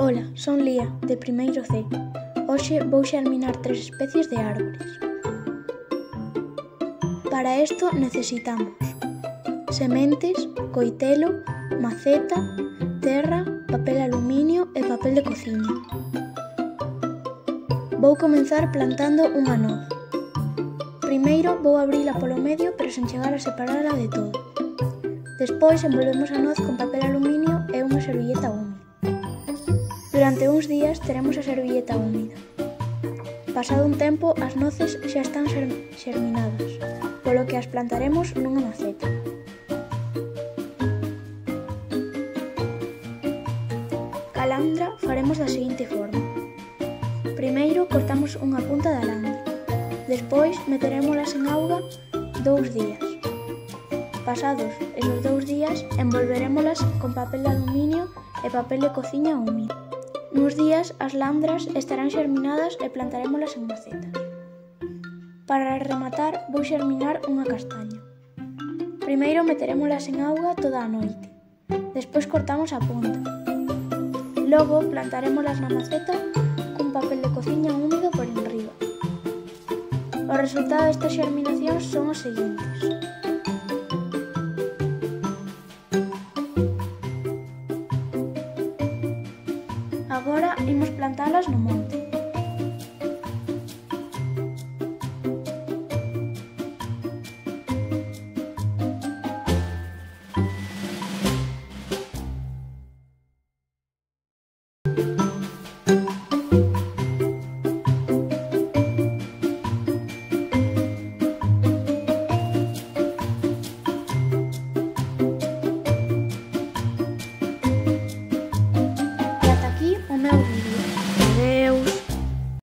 Ola, son Lía, de primeiro C. Hoxe vou xerminar tres especies de árbores. Para isto necesitamos sementes, coitelo, maceta, terra, papel aluminio e papel de cociña. Vou comenzar plantando unha noz. Primeiro vou abrila polo medio pero sen chegar a separala de todo. Despois envolvemos a noz con papel aluminio e unha servilleta húmeda. Durante uns días teremos a servilleta húmida. Pasado un tempo, as noces xa están xerminadas, polo que as plantaremos nunha maceta. Calandra faremos da seguinte forma. Primeiro cortamos unha punta da alandra. Despois meterémolas en auga dous días. Pasados esos dous días envolverémolas con papel de aluminio e papel de cociña húmido. Nuns días as landras estarán xerminadas e plantarémolas en macetas. Para rematar, vou xerminar unha castaña. Primeiro meterémolas en auga toda a noite. Despois cortamos a punta. Logo plantarémolas na maceta cun papel de cociña húmido por enriba. O resultado destas xerminacións son os seguintes. Agora imos plantalas no monte.